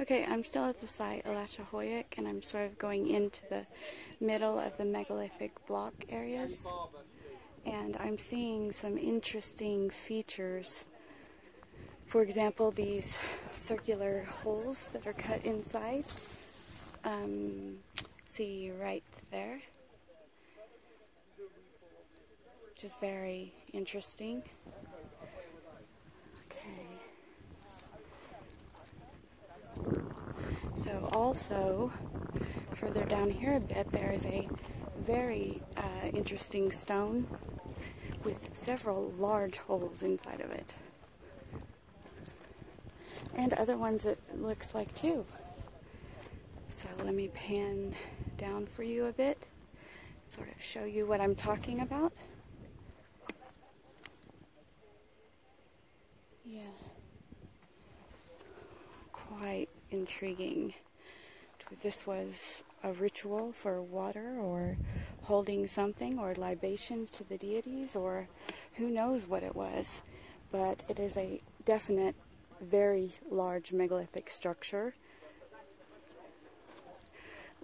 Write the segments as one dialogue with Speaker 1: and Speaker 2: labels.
Speaker 1: Okay, I'm still at the site Alaca Hoyuk and I'm sort of going into the middle of the megalithic block areas and I'm seeing some interesting features. For example, these circular holes that are cut inside. Um, see right there. Which is very interesting. So also, further down here a bit, there is a very uh, interesting stone with several large holes inside of it. And other ones it looks like too. So let me pan down for you a bit, sort of show you what I'm talking about. Yeah. Quite intriguing. This was a ritual for water or holding something or libations to the deities or who knows what it was. But it is a definite, very large megalithic structure.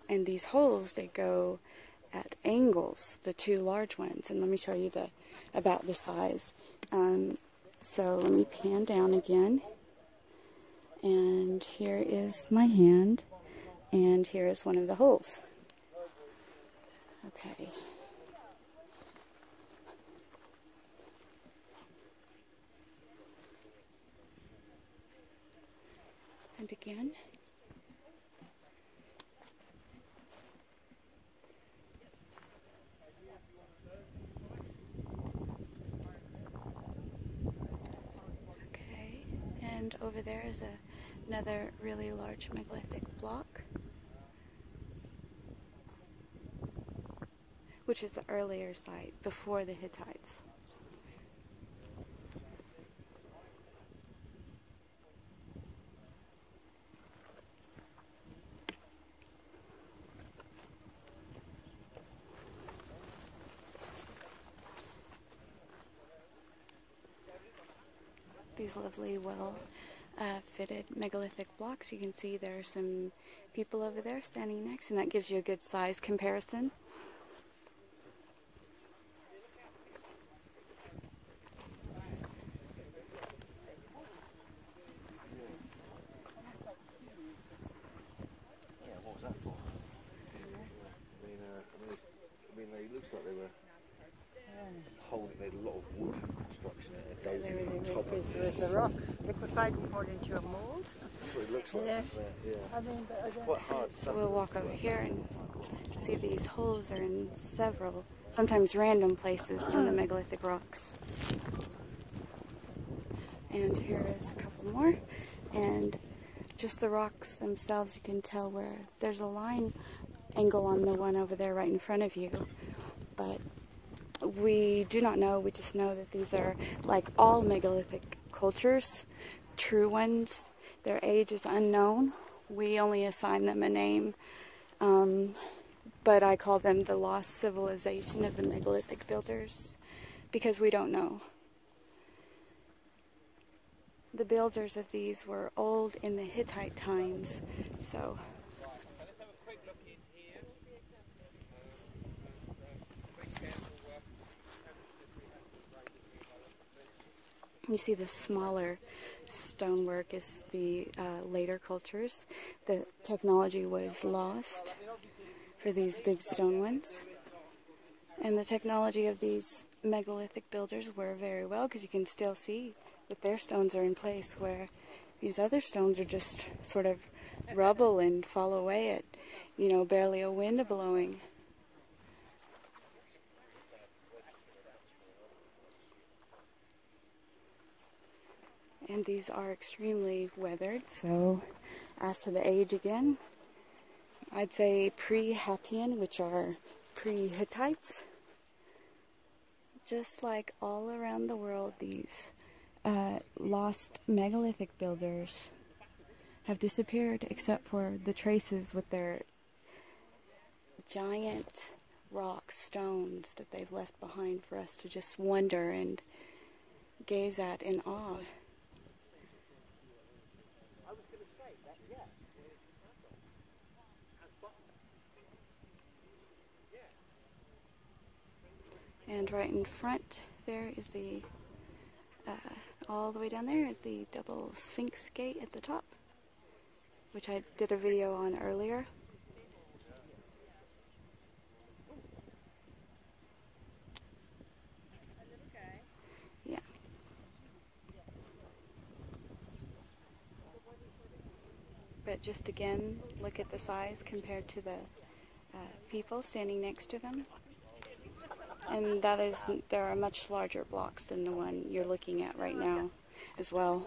Speaker 1: And these holes, they go at angles, the two large ones. And let me show you the about the size. Um, so let me pan down again. And here is my hand, and here is one of the holes. Okay. And again. Okay, and over there is a another really large megalithic block, which is the earlier site before the Hittites. These lovely, well uh, fitted megalithic blocks. You can see there are some people over there standing next, and that gives you a good size comparison.
Speaker 2: Yeah, what was that for? I mean, uh, I mean, I mean, they looks like they were holding they had a lot of wood construction that goes
Speaker 3: They
Speaker 2: in
Speaker 3: really
Speaker 2: on
Speaker 3: make
Speaker 2: top of
Speaker 3: this
Speaker 2: this.
Speaker 3: with the rock, liquefied and poured into a mold.
Speaker 2: That's what it looks like.
Speaker 3: Yeah.
Speaker 2: Yeah.
Speaker 3: I mean, but I
Speaker 2: It's
Speaker 3: don't
Speaker 2: quite hard.
Speaker 1: So we'll walk over here and see these holes are in several, sometimes random places in the megalithic rocks. And here is a couple more. And just the rocks themselves, you can tell where there's a line angle on the one over there right in front of you. But we do not know, we just know that these are like all megalithic cultures, true ones. Their age is unknown. We only assign them a name. Um, but I call them the lost civilization of the megalithic builders because we don't know. The builders of these were old in the Hittite times, so you see the smaller stonework is the uh, later cultures. The technology was lost for these big stone ones. And the technology of these megalithic builders were very well because you can still see that their stones are in place where these other stones are just sort of rubble and fall away at, you know, barely a wind blowing. And these are extremely weathered, so as to the age again, I'd say pre-Hattian, which are pre-Hittites. Just like all around the world, these uh, lost megalithic builders have disappeared except for the traces with their giant rocks, stones that they've left behind for us to just wonder and gaze at in awe. And right in front there is the, uh, all the way down there is the double Sphinx gate at the top, which I did a video on earlier. Yeah. But just again, look at the size compared to the uh, people standing next to them. And that is, there are much larger blocks than the one you're looking at right now as well.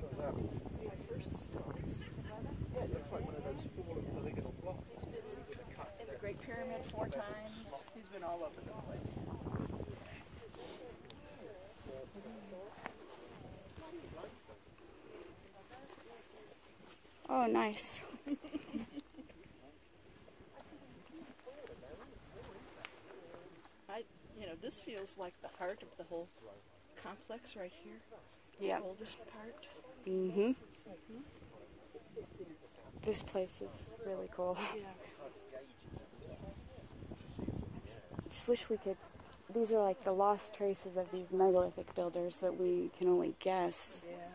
Speaker 2: So is that? Yeah, it looks like one of those four polygonal blocks.
Speaker 3: In the Great Pyramid four times. He's been all over the place.
Speaker 1: Oh, nice.
Speaker 3: I, you know, this feels like the heart of the whole complex right here.
Speaker 1: Yeah.
Speaker 3: The oldest part.
Speaker 1: Mm-hmm. This place is really cool.
Speaker 3: Yeah.
Speaker 1: Just wish we could. These are like the lost traces of these megalithic builders that we can only guess.
Speaker 3: Yeah.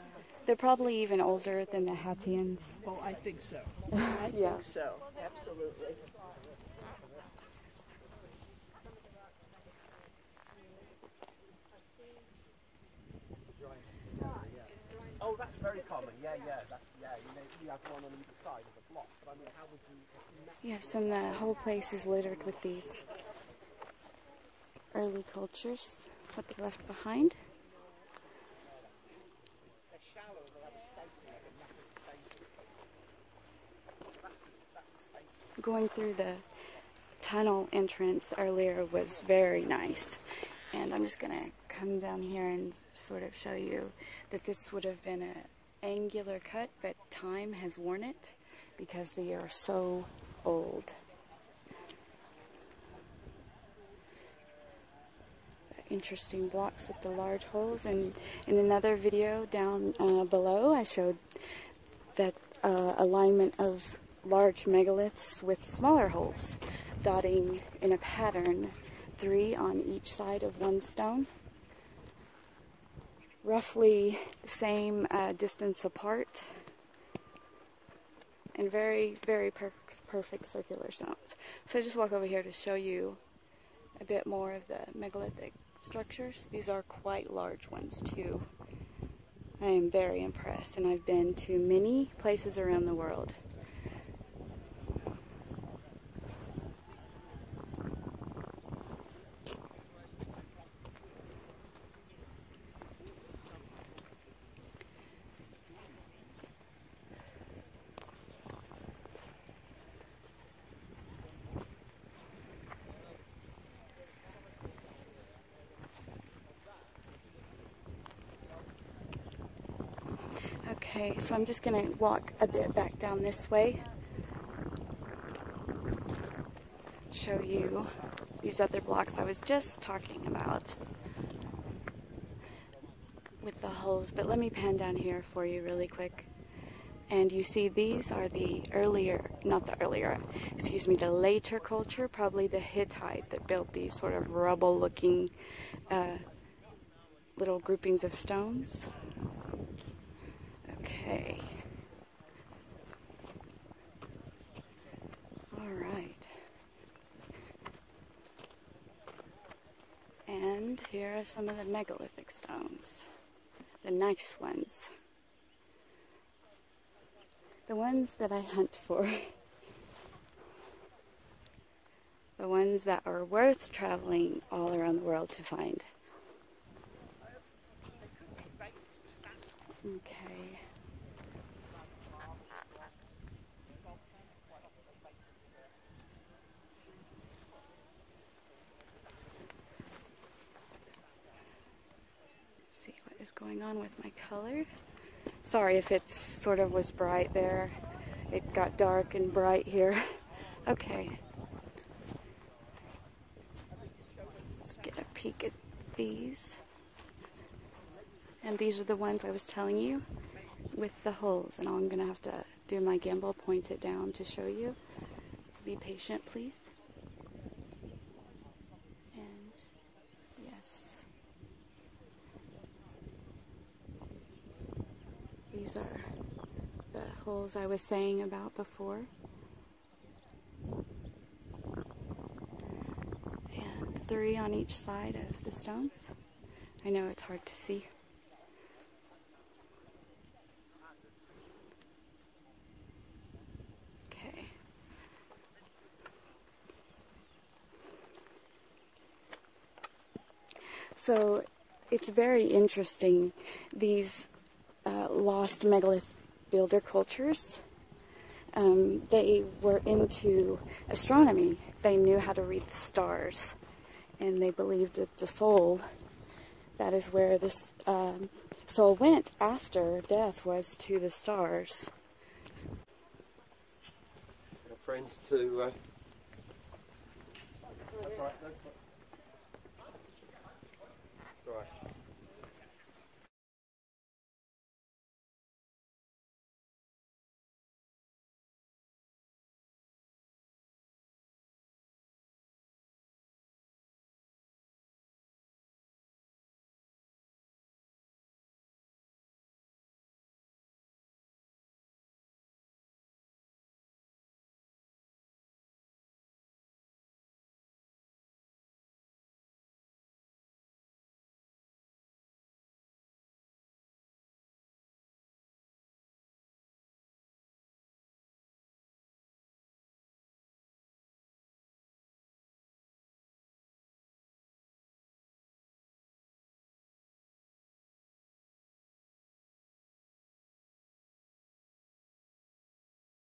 Speaker 1: They're probably even older than the Hattians.
Speaker 3: Oh, I think so. I
Speaker 1: Yeah.
Speaker 3: think so. Absolutely.
Speaker 4: Oh, that's very common. Yeah, yeah, that's yeah. You know, you have one on either side of the block. But I mean, how would you?
Speaker 1: Yes, and the whole place is littered with these early cultures, what they left behind. Going through the tunnel entrance earlier was very nice, and I'm just gonna come down here and sort of show you that this would have been an angular cut, but time has worn it because they are so old. Interesting blocks with the large holes, and in another video down uh, below, I showed that uh, alignment of large megaliths with smaller holes, dotting in a pattern, three on each side of one stone roughly the same uh, distance apart and very, very per perfect circular stones. So I just walk over here to show you a bit more of the megalithic structures. These are quite large ones too. I am very impressed and I've been to many places around the world. Okay, so I'm just going to walk a bit back down this way. Show you these other blocks I was just talking about with the holes. But let me pan down here for you really quick. And you see these are the earlier, not the earlier, excuse me, the later culture, probably the Hittite that built these sort of rubble looking uh, little groupings of stones. Okay. All right. And here are some of the megalithic stones, the nice ones. The ones that I hunt for. the ones that are worth traveling all around the world to find. Okay. Going on with my color. Sorry if it sort of was bright there. It got dark and bright here. Okay. Let's get a peek at these. And these are the ones I was telling you with the holes. And I'm going to have to do my gimbal, point it down to show you. So be patient, please. And yes. These are the holes I was saying about before. And three on each side of the stones. I know it's hard to see. Okay. So it's very interesting, these uh, lost megalith builder cultures. Um, they were into astronomy. They knew how to read the stars, and they believed that the soul, that is where this um, soul went after death, was to the stars.
Speaker 2: Our friends to. Uh,